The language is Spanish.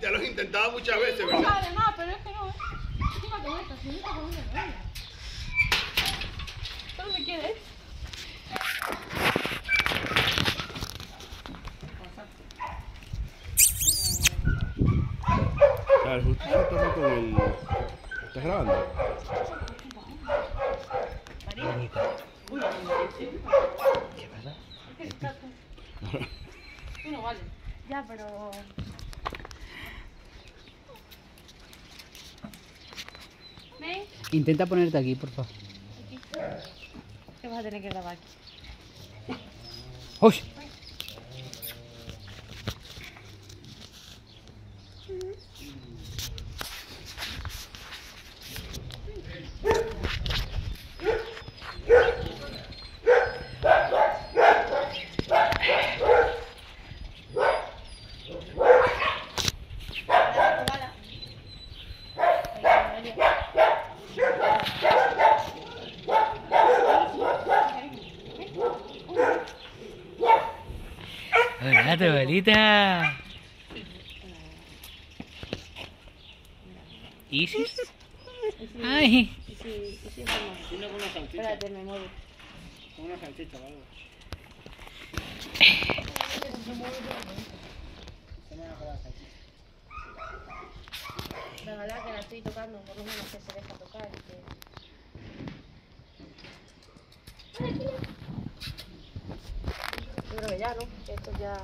Ya lo has intentado muchas veces, No ¿verdad? vale más, pero es que no, ¿eh? Encima con esta, si no está con una. Solo me quieres. Claro, justo se toma con el. ¿Estás grabando? ¿Qué pasa? Es que está no vale. Ya, pero... Intenta ponerte aquí, por favor. Que vas a tener que grabar aquí. ¡Uy! Hola, tu abuelita. ¿Isis? Ay. Dile con una salchicha. Espérate, me muevo. Con una salchicha, ¿vale? Se me va a la verdad que la estoy tocando, por lo menos que se deja tocar y que... Creo que ya, ¿no? Esto ya...